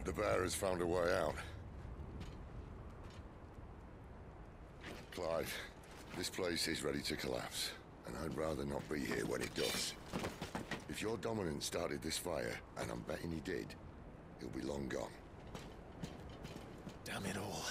hope the bear has found a way out. Clive, this place is ready to collapse, and I'd rather not be here when it does. If your dominant started this fire, and I'm betting he did, he'll be long gone. Damn it all.